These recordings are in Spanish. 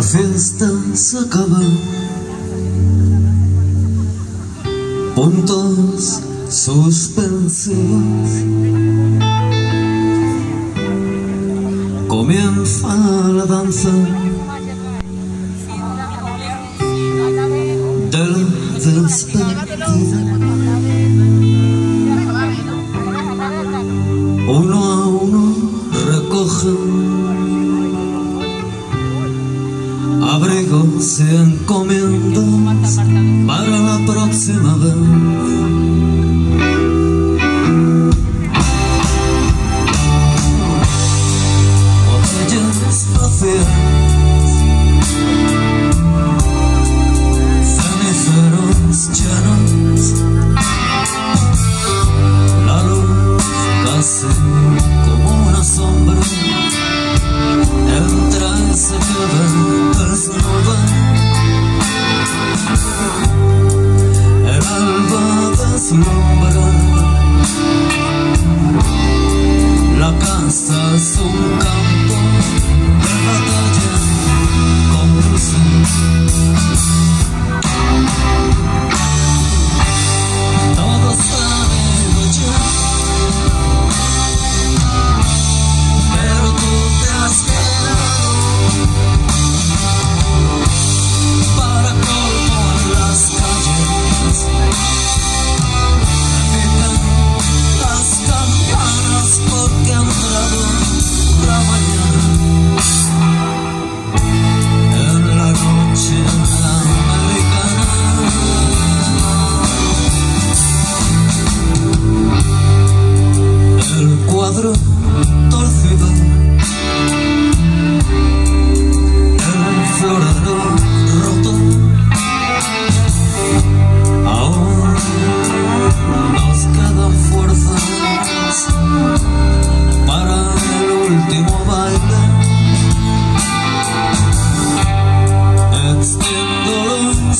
a festa s'acaba Pontos suspensivos Comienza la danza. Del despedida se han 色松高。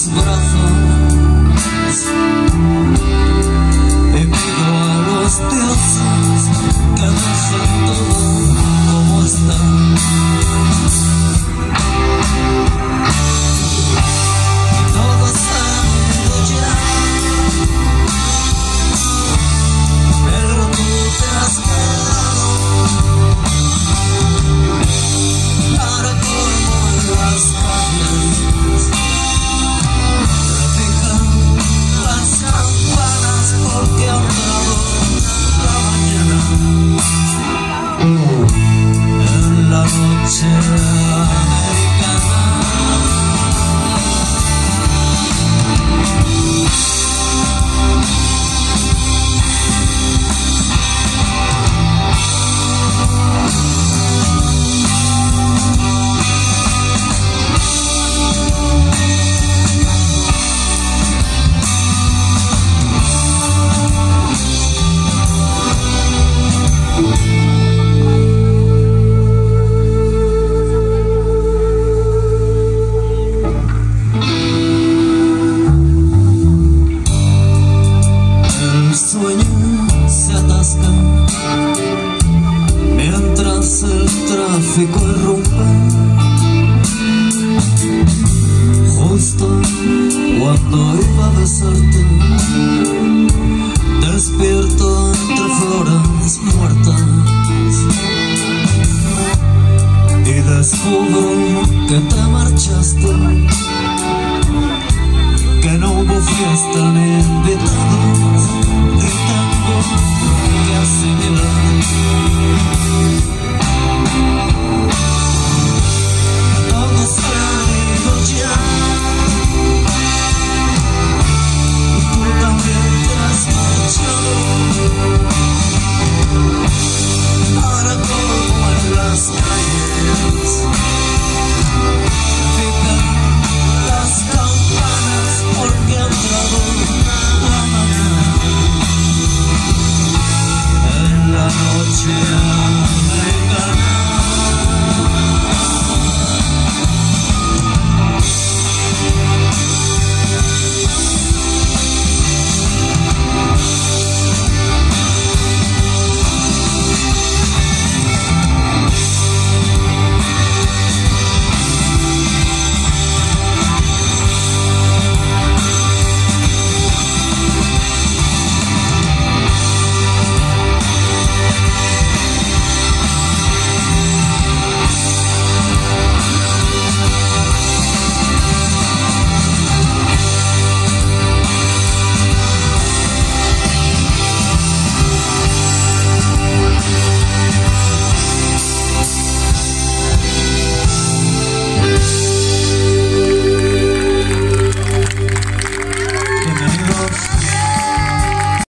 Bros. se corrompan Justo cuando iba a besarte. Despierto entre flores muertas. Y descubro que te marchaste. Que no hubo fiesta ni